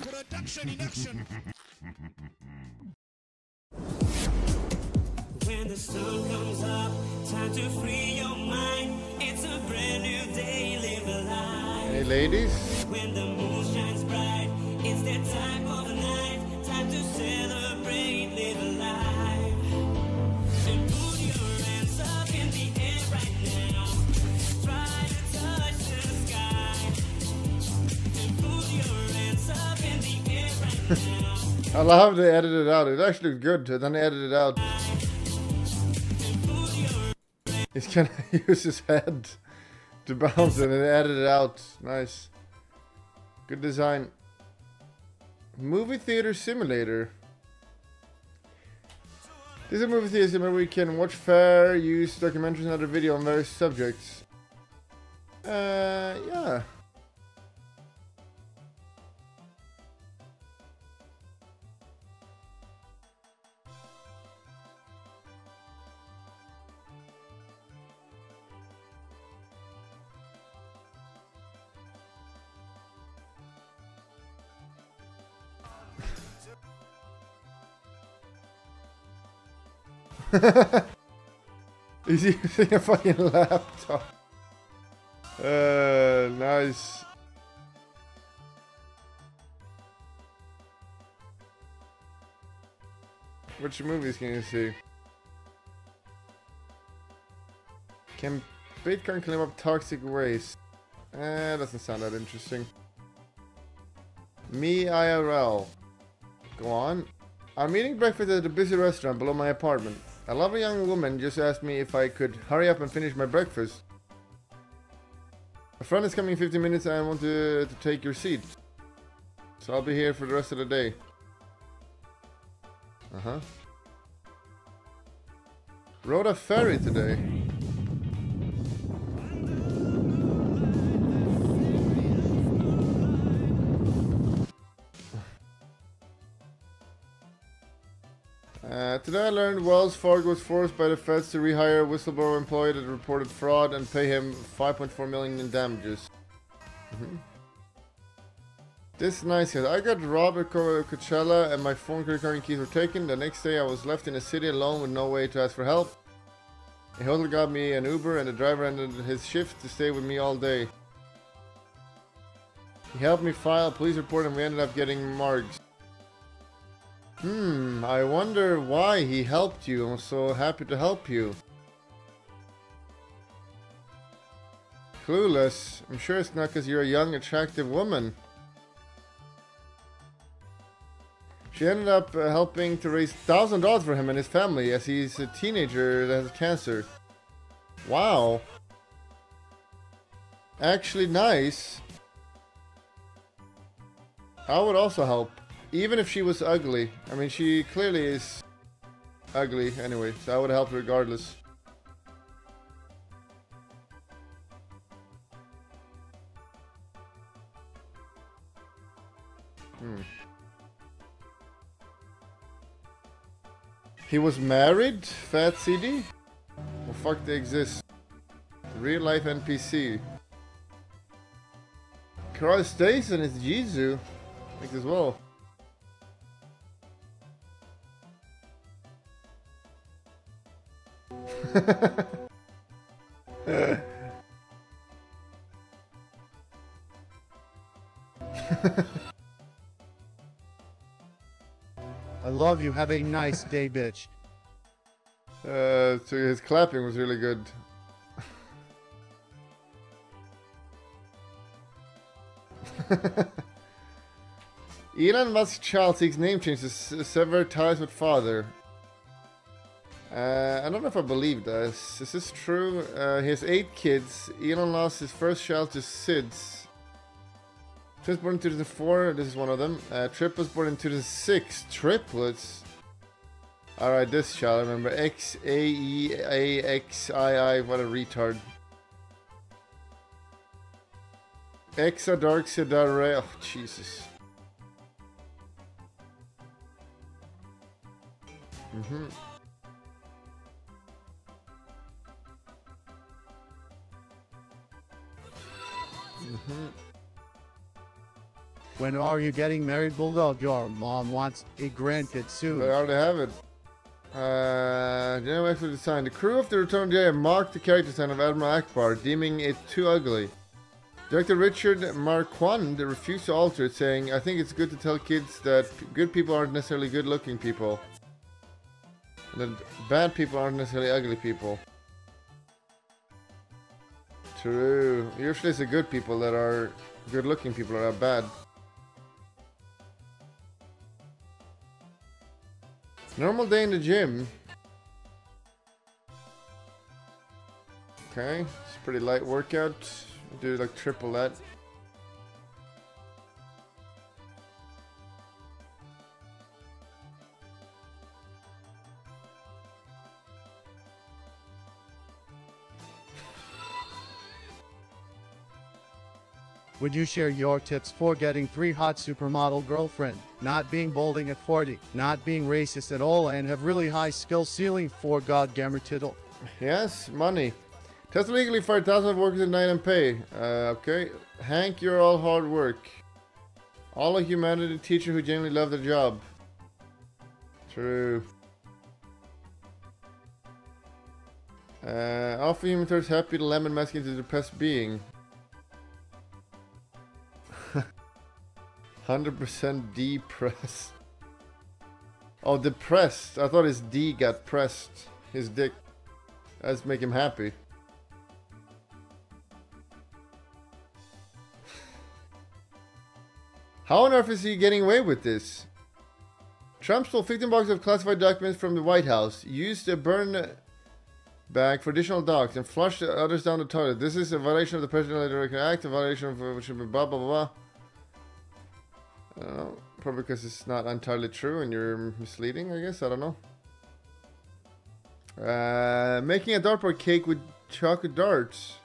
Production in action. When the sun comes up, time to free your mind. It's a brand new day, live alive. Hey, ladies. When the moon shines bright, it's that time of night. I love they edited it out. It actually good. And then they edited it out. He's gonna use his head to bounce it and edit it out. Nice. Good design. Movie theater simulator. This is a movie theater simulator where you can watch fair, use documentaries and other video on various subjects. Uh, yeah. He's using a fucking laptop. Uh, nice. Which movies can you see? Can Bitcoin clean up toxic waste? Eh, doesn't sound that interesting. Me IRL. Go on. I'm eating breakfast at a busy restaurant below my apartment. A lovely young woman just asked me if I could hurry up and finish my breakfast. A friend is coming in 15 minutes and I want to, to take your seat. So I'll be here for the rest of the day. Uh-huh. Rode a ferry today. Uh, today I learned Wells Fargo was forced by the feds to rehire a whistleblower employee that reported fraud and pay him 5.4 million in damages. Mhm. This is nice guys. I got robbed at Co- Coachella and my phone credit card and keys were taken. The next day I was left in a city alone with no way to ask for help. A hotel got me an Uber and the driver ended his shift to stay with me all day. He helped me file a police report and we ended up getting margs. Hmm, I wonder why he helped you. I'm so happy to help you. Clueless. I'm sure it's not because you're a young, attractive woman. She ended up uh, helping to raise thousand dollars for him and his family as he's a teenager that has cancer. Wow. Actually, nice. I would also help. Even if she was ugly. I mean, she clearly is ugly anyway, so I would help regardless. Hmm. He was married? Fat CD? Well, fuck, they exist. Real life NPC. Carl Station is Jizu. Thanks as well. I love you. Have a nice day, bitch. Uh, so his clapping was really good. Elon Musk's child seeks name change to s- sever ties with father. Uh, I don't know if I believe this. Is this true? Uh, he has eight kids. Elon lost his first child to SIDS. Twins born in 2004. This is one of them. Uh, Trip was born in 2006. Triplets. Alright, this child, I remember. X A E A X I I. What a retard. Exadarxidare. Oh, Jesus. Mm-hmm. When are you getting married, Bulldog? Your mom wants a grandkid soon. I already have it. Uh, general expert design. The crew of the Return Jedi mocked the character design of Admiral Ackbar, deeming it too ugly. Director Richard Marquand refused to alter it, saying, I think it's good to tell kids that good people aren't necessarily good looking people. That bad people aren't necessarily ugly people. True. Usually it's the good people that are good looking people are bad. Normal day in the gym. Okay, it's pretty light workout. Do like triple that. Would you share your tips for getting three hot supermodel girlfriend, not being balding at 40, not being racist at all, and have really high skill ceiling for God Gamer Tittle? Yes, money. Test legally fired thousands of workers at night and pay. Uh, okay. Hank, you're all hard work. All a humanity teacher who genuinely love their job. True. Uh, Alpha Human Thirst happy the lemon mask into the depressed being. 100% depressed. Oh, depressed. I thought his D got pressed. His dick. Let's make him happy. How on earth is he getting away with this? Trump stole 15 boxes of classified documents from the White House, used a burn bag for additional docs, and flushed the others down the toilet. This is a violation of the Presidential Act, a violation of which should be blah blah blah. Don't know. Probably because it's not entirely true and you're misleading, I guess. I don't know. Uh, making a dartboard cake with chocolate darts.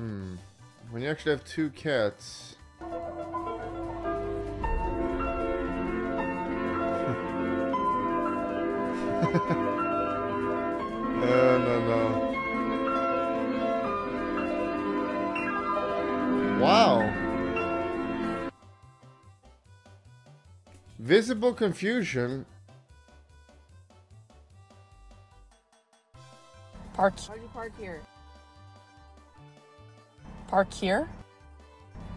Hmm. When you actually have two cats. Oh, no, no. Wow. Visible confusion. Park Why'd you park here? Park here?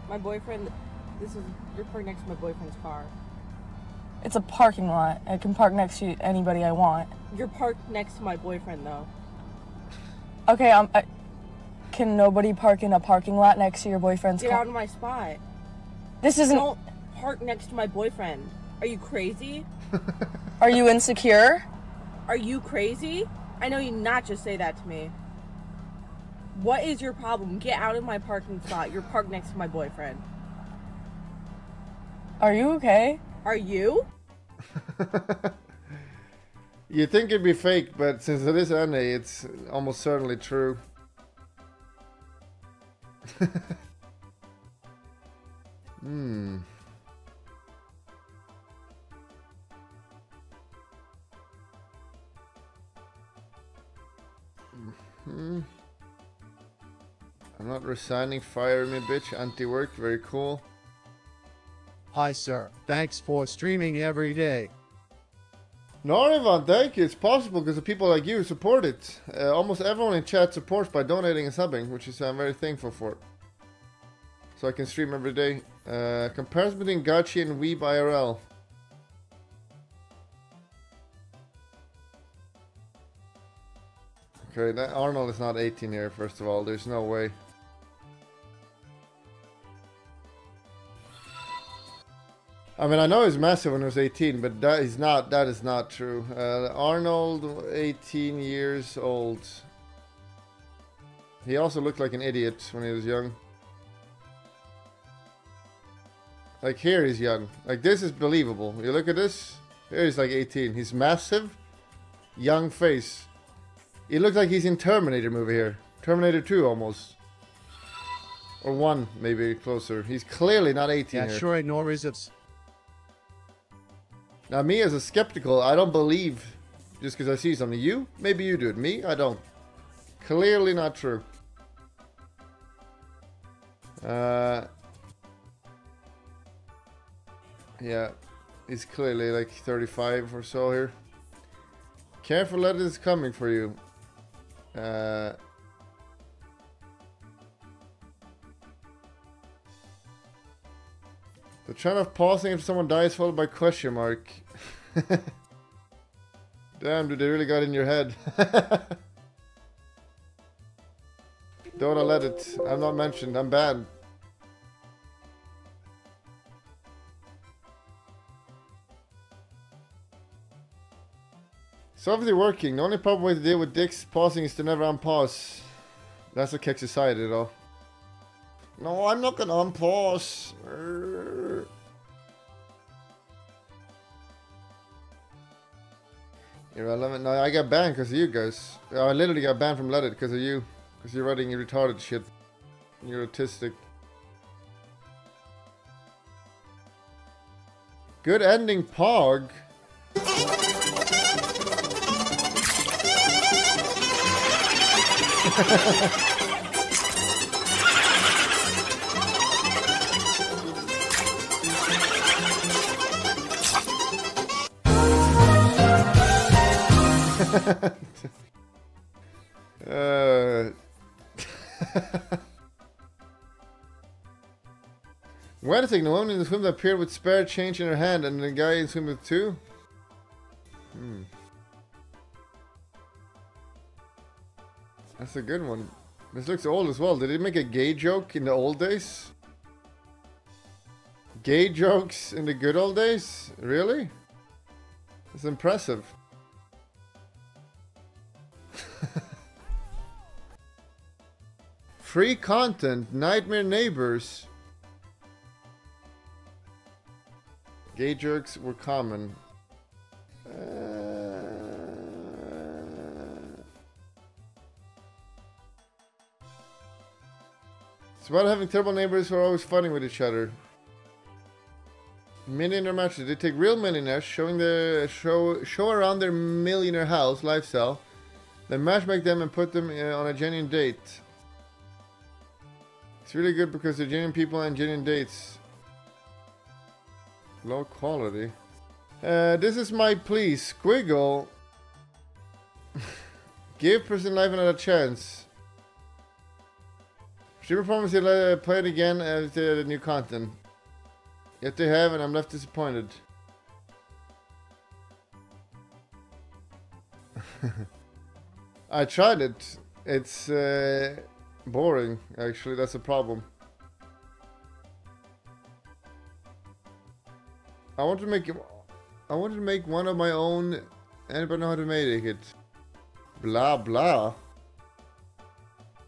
My boyfriend. This is you're parked next to my boyfriend's car. It's a parking lot. I can park next to anybody I want. You're parked next to my boyfriend though. Okay, um, I, can nobody park in a parking lot next to your boyfriend's Get out car? of my spot. This isn't. Don't park next to my boyfriend. Are you crazy? Are you insecure? Are you crazy? I know you not just say that to me. What is your problem? Get out of my parking spot. You're parked next to my boyfriend. Are you okay? Are you? You think it'd be fake, but since it is Annie, it's almost certainly true. hmm. Hmm. Not resigning. Fire me, bitch. Anti-work. Very cool. Hi, sir. Thanks for streaming every day. Narivan, thank you. It's possible because of people like you support it. Uh, almost everyone in chat supports by donating and subbing, which is I'm very thankful for. So I can stream every day. Uh, comparison between Gachi and Weeb IRL. Okay, that Arnold is not 18 here, first of all. There's no way. I mean, I know he's massive when he was 18, but that is not. That is not true. Uh, Arnold, 18 years old. He also looked like an idiot when he was young. Like here, he's young. Like this is believable. You look at this. Here he's like 18. He's massive, young face. He looks like he's in Terminator movie here. Terminator 2 almost. Or 1, maybe closer. He's clearly not 18 Yeah, here. sure ignore results. Now, me as a skeptical, I don't believe just because I see something. You? Maybe you do it. Me? I don't. Clearly not true. Uh, yeah, he's clearly like 35 or so here. Careful, that is coming for you. Uh, the trend of pausing if someone dies followed by question mark. Damn, dude, they really got in your head. Don't let it. I'm not mentioned. I'm bad. It's obviously working. The only problem with deal with dicks pausing is to never unpause. That's a kick society, though. No, I'm not gonna unpause. Irrelevant. No, I got banned because of you guys. I literally got banned from Reddit because of you. Because you're writing retarded shit. You're autistic. Good ending, Pog. Uh, second, the woman in the swim that appeared with spare change in her hand and the guy in swim with two? Hmm. That's a good one. This looks old as well. Did he make a gay joke in the old days? Gay jokes in the good old days? Really? It's impressive. Free content, Nightmare Neighbors. Gay jerks were common. Uh, It's about having terrible neighbors who are always fighting with each other. Millionaire matches. They take real millionaires, showing the show show around their millionaire house lifestyle, then matchmake them and put them uh, on a genuine date. It's really good because they're genuine people and genuine dates. Low quality. Uh, this is my plea. Squiggle. Give person life another chance. She promised he'll uh, play it again as the new content. Yet they have, and I'm left disappointed. I tried it. It's uh, boring, actually. That's a problem. I want to make. I wanted to make one of my own. Anybody know how to make it? Blah blah.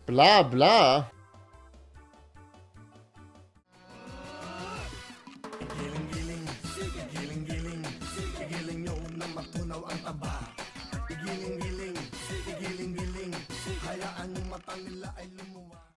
Blah blah.